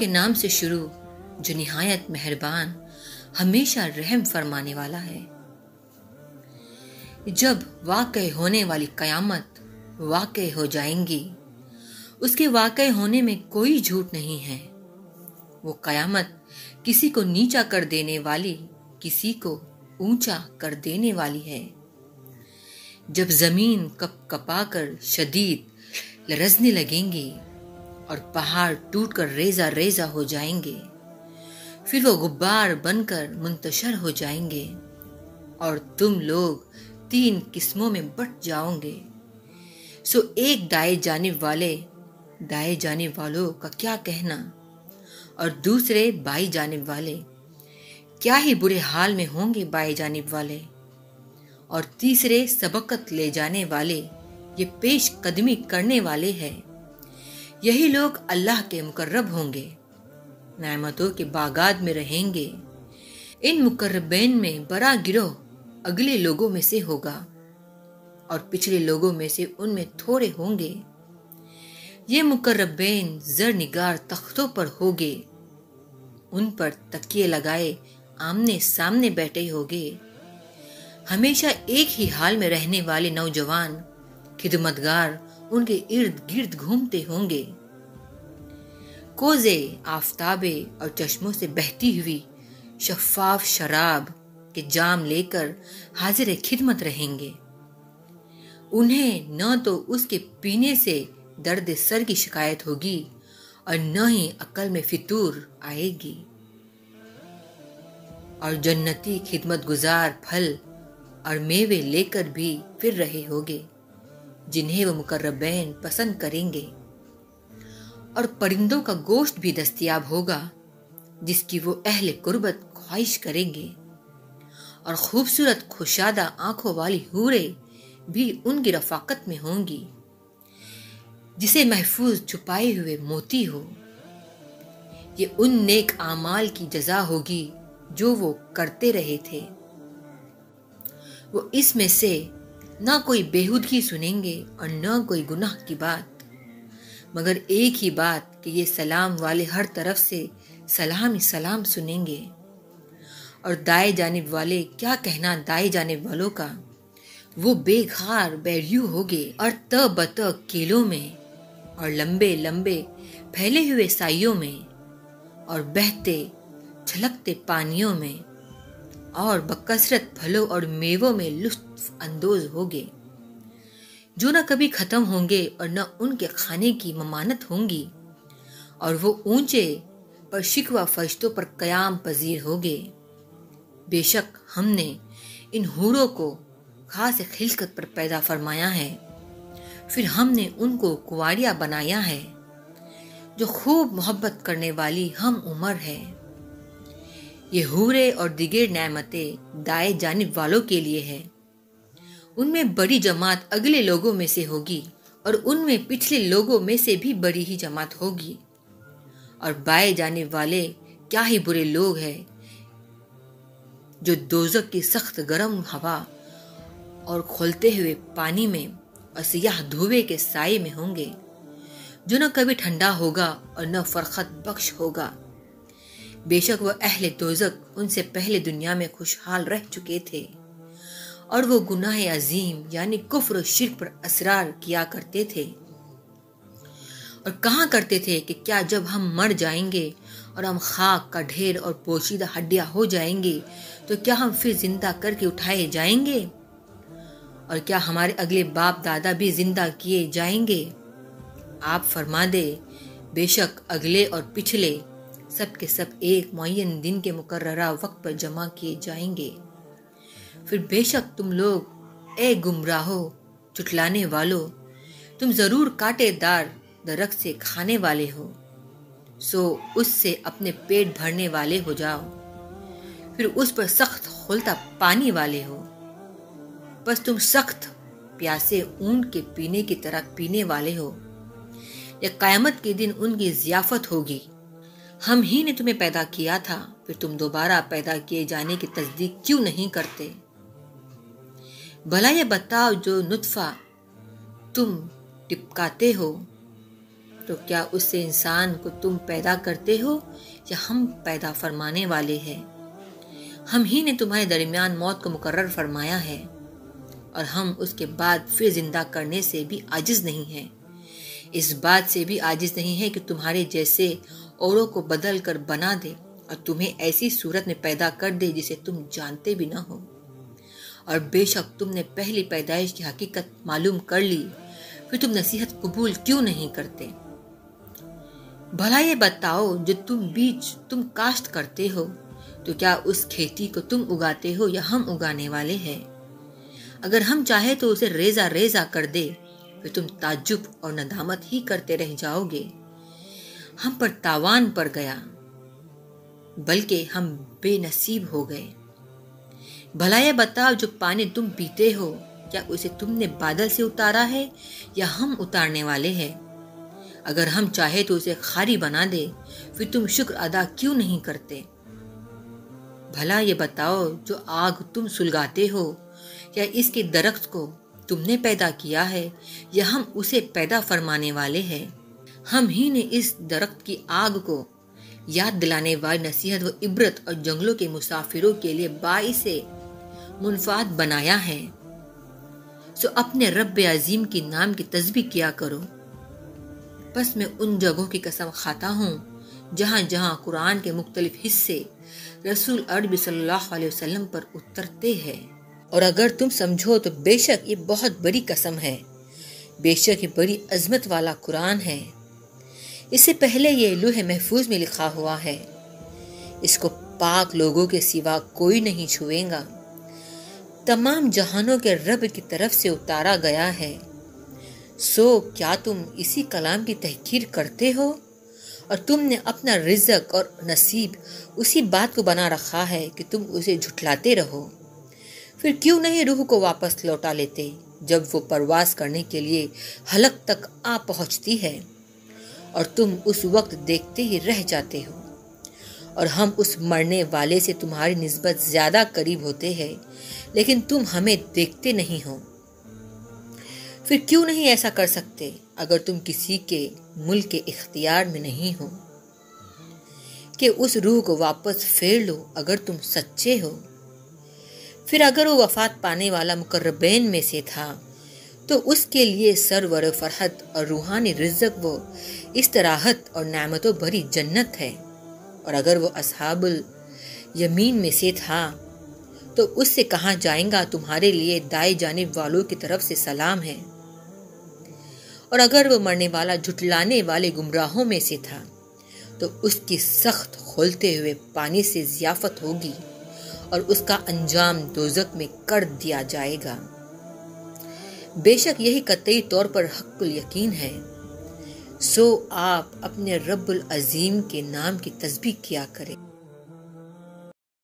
के नाम से शुरू जो निहायत मेहरबान, हमेशा रहम फरमाने वाला है। जब वाकई होने वाली कयामत वाकई हो जाएँगी, उसके वाकई होने में कोई झूठ नहीं है। वो कयामत किसी को नीचा कर देने वाली, किसी को ऊँचा कर देने वाली है। जब ज़मीन कप कपाकर शदीद लरजने लगेंगी और पहाड़ टूटकर रेजा रेजा हो जाएँगे। फिर वो गुब्बार बनकर मुंतशर हो जाएँगे और तुम लोग तीन किस्मों में बट जाओगे। सो एक दाए जाने वाले, दाए जाने वालों का क्या कहना? और दूसरे बाई जाने वाले, क्या ही बुरे हाल में होंगे बाए जाने वाले? और तीसरे सबकत ले जाने वाले, ये पेश कदमी करने वाले हैं। यही लोग अल्लाह के मुकर्रब होंगे। नमतों के बागात में रहेंगे। इन मुकर्रबैन में बड़ा गिरोह अगले लोगों में से होगा और पिछले लोगों में से उनमें थोड़े होंगे। ये मुकर्रबैन जर निगार तख्तों पर होगे। उन पर तकिए लगाए आमने सामने बैठे होगे। हमेशा एक ही हाल में रहने वाले नौजवान, खिदमतगार उनके इर्द गिर्द घूमते होंगे। कोजे, आफताबे और चश्मों से बहती हुई शफाफ शराब के जाम लेकर हाजिर खिदमत रहेंगे। उन्हें न तो उसके पीने से दर्द सर की शिकायत होगी और न ही अकल में फितूर आएगी। और जन्नती खिदमत गुजार फल और मेवे लेकर भी फिर रहे होगे। जिन्हें वो मुकर्रबैन पसंद करेंगे। और परिंदों का गोश्त भी दस्तियाब होगा, जिसकी वो अहल कुर्बत ख्वाहिश करेंगे। और खूबसूरत खुशादा आँखों वाली हूरे भी उनकी रफाकत में होंगी, जिसे महफूज छुपाए हुए मोती हो। ये उन नेक आमाल की जजा होगी जो वो करते रहे थे। वो इसमें से ना कोई बेहूदगी सुनेंगे और न कोई गुनाह की बात। मगर एक ही बात कि ये सलाम वाले हर तरफ़ से सलाम ही सलाम सुनेंगे। और दाए जाने वाले, क्या कहना दाए जाने वालों का? वो बेघार, बैरियू होगे और त बत केलों में और लंबे लंबे फैले हुए साइयों में और बहते, छलकते पानियों में और बकसरत फलों और मेवों में लुत्फ अंदोज होंगे। जो न कभी खत्म होंगे और न उनके खाने की ममानत होंगी, और वो ऊँचे पर शिकवा फरिश्तों पर कयाम पजीर होंगे। बेशक हमने इन हूरों को खास खिलकत पर पैदा फरमाया है। फिर हमने उनको कुआरिया बनाया है, जो खूब मोहब्बत करने वाली हम उम्र है। ये हूरे और दिगेर नमतें दाए जानब वालों के लिए है। उनमें बड़ी जमात अगले लोगों में से होगी और उनमें पिछले लोगों में से भी बड़ी ही जमात होगी। और बाए जाने वाले क्या ही बुरे लोग हैं जो दोजक की सख्त गर्म हवा और खोलते हुए पानी में और सियाह धुएँ के साय में होंगे, जो न कभी ठंडा होगा और न फरखत बख्श होगा। बेशक वह अहले दोजक उनसे पहले दुनिया में खुशहाल रह चुके थे। और वो गुनाह अजीम, यानी कुफ्र शिरक पर असरार किया करते थे। और कहा करते थे कि क्या जब हम मर जाएँगे और हम खाक का ढेर और पोशीदा हड्डियाँ हो जाएँगे तो क्या हम फिर ज़िंदा करके उठाए जाएँगे? और क्या हमारे अगले बाप दादा भी ज़िंदा किए जाएँगे? आप फरमा दे, बेशक अगले और पिछले सब के सब एक मुन दिन के मुकर्रा वक्त पर जमा किए जाएँगे। फिर बेशक तुम लोग ए गुमराहो, चुटलाने वालों, तुम ज़रूर कांटेदार दरख्त से खाने वाले हो। सो उससे अपने पेट भरने वाले हो जाओ। फिर उस पर सख्त खोलता पानी वाले हो। बस तुम सख्त प्यासे ऊँट के पीने की तरह पीने वाले हो। या कयामत के दिन उनकी जियाफत होगी। हम ही ने तुम्हें पैदा किया था, फिर तुम दोबारा पैदा किए जाने की तस्दीक क्यों नहीं करते? भला ये बताओ जो नुतफा तुम टिपकाते हो तो क्या उससे इंसान को तुम पैदा करते हो या हम पैदा फरमाने वाले हैं? हम ही ने तुम्हारे दरमियान मौत को मुकर्र फरमाया है, और हम उसके बाद फिर ज़िंदा करने से भी आजिज नहीं हैं। इस बात से भी आजिज नहीं है कि तुम्हारे जैसे औरों को बदल कर बना दे और तुम्हें ऐसी सूरत में पैदा कर दे जिसे तुम जानते भी ना हो। और बेशक तुमने पहली पैदाइश की हकीकत मालूम कर ली, फिर तुम नसीहत कबूल क्यों नहीं करते? भला ये बताओ, जो तुम बीज तुम काश्त करते हो तो क्या उस खेती को तुम उगाते हो या हम उगाने वाले हैं? अगर हम चाहे तो उसे रेजा रेजा कर दे, फिर तुम ताजुब और नदामत ही करते रह जाओगे। हम पर तावान पड़ गया, बल्कि हम बेनसीब हो गए। भला ये बताओ, जो पानी तुम पीते हो, क्या उसे तुमने बादल से उतारा है, या हम उतारने वाले हैं? अगर हम चाहे तो उसे खारी बना दे, फिर तुम शुक्र अदा क्यों नहीं करते? भला ये बताओ, जो आग तुम सुलगाते हो, या इसके दरख्त को तुमने पैदा किया है, या हम उसे पैदा फरमाने वाले हैं? हम ही ने इस दरख्त की आग को याद दिलाने वाली नसीहत व इबरत और जंगलों के मुसाफिरों के लिए बाईस मुनफात बनाया है। सो अपने रब अजीम के नाम की तस्बी किया करो। बस मैं उन जगहों की कसम खाता हूँ, जहाँ जहाँ कुरान के मुख्तलिफ़ हिस्से रसूल अरबी सल्लल्लाहु अलैहि वसल्लम पर उतरते हैं। और अगर तुम समझो तो बेशक ये बहुत बड़ी कसम है। बेशक ये बड़ी अजमत वाला कुरान है। इससे पहले ये लूह महफूज में लिखा हुआ है, इसको पाक लोगों के सिवा कोई नहीं छुएगा। तमाम जहानों के रब की तरफ़ से उतारा गया है। सो, क्या तुम इसी कलाम की तहकीर करते हो? और तुमने अपना रिजक और नसीब उसी बात को बना रखा है कि तुम उसे झुठलाते रहो। फिर क्यों नहीं रूह को वापस लौटा लेते, जब वो परवास करने के लिए हलक तक आ पहुँचती है? और तुम उस वक्त देखते ही रह जाते हो। और हम उस मरने वाले से तुम्हारी नस्बत ज़्यादा करीब होते हैं लेकिन तुम हमें देखते नहीं हो। फिर क्यों नहीं ऐसा कर सकते, अगर तुम किसी के मुल्क के इख्तियार में नहीं हो? कि उस रूह को वापस फेर लो, अगर तुम सच्चे हो। फिर अगर वो वफात पाने वाला मुकर्रबैन में से था तो उसके लिए सरवर फरहत और रूहानी रिजक वो इस तराहत और नामतों भरी जन्नत है। और अगर वो असहाबुल यमीन में से था तो उससे कहा जाएगा, तुम्हारे लिए दाए जाने वालों की तरफ़ से सलाम है। और अगर वो मरने वाला झुटलाने वाले गुमराहों में से था तो उसकी सख्त खोलते हुए पानी से जियाफत होगी और उसका अंजाम दोजक में कर दिया जाएगा। बेशक यही कतई तौर पर हक्कुल यकीन है। सो आप अपने रब्बुल अजीम के नाम की तस्बीह किया करें।